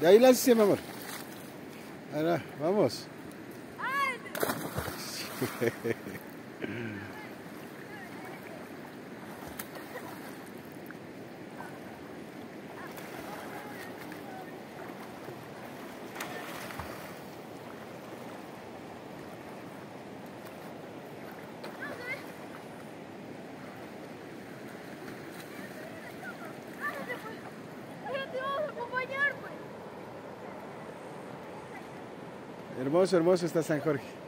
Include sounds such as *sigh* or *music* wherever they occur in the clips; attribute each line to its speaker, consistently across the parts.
Speaker 1: De ahí láncese, mi amor. Ahora, vamos. *laughs* Hermoso, hermoso está San Jorge.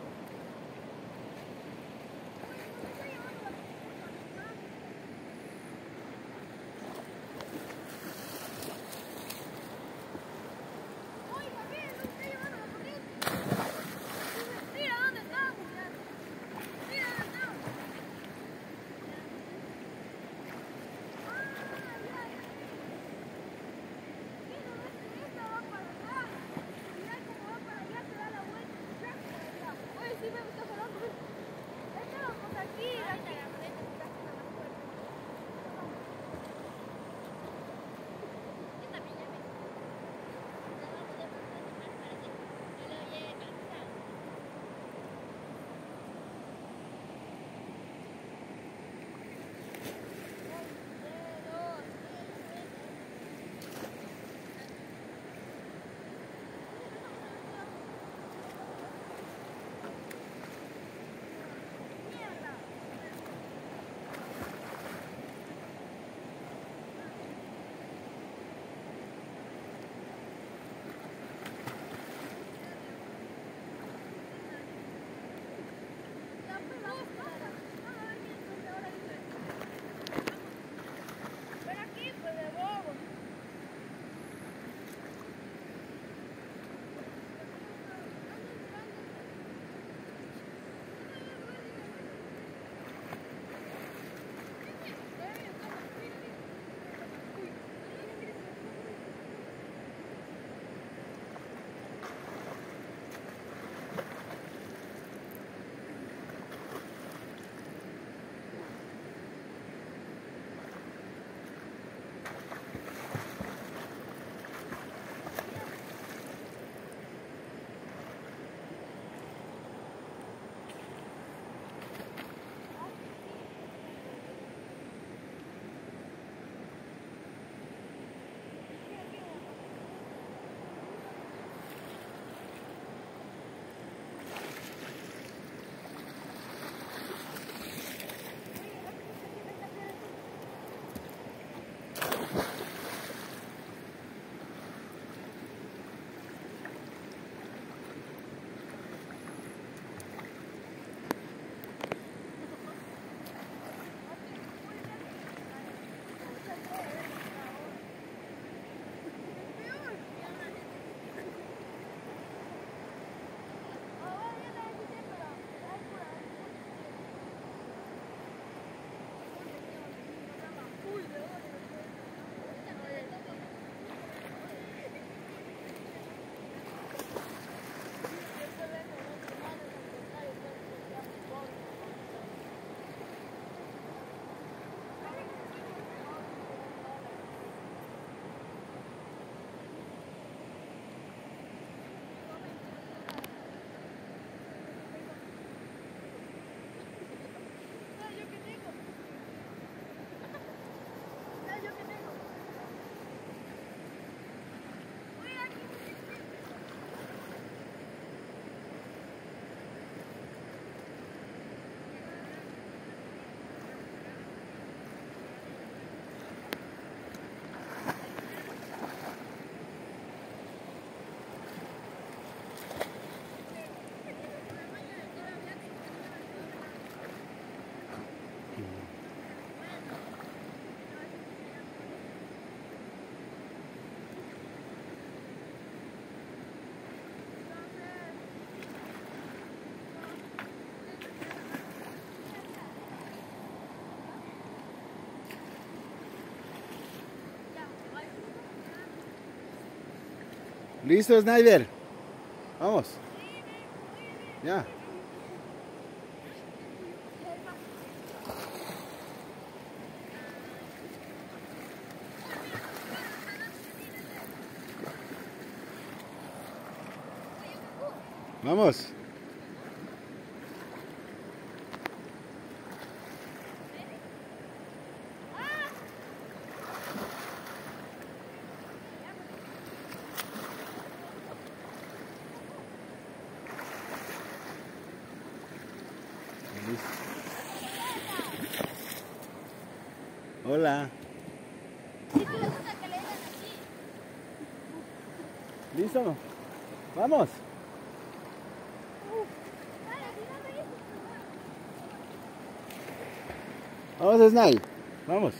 Speaker 1: Listo, Snyder. Vamos. Ya. Vamos. Hola. ¿Listo? Vamos. Vamos, Snai. Vamos.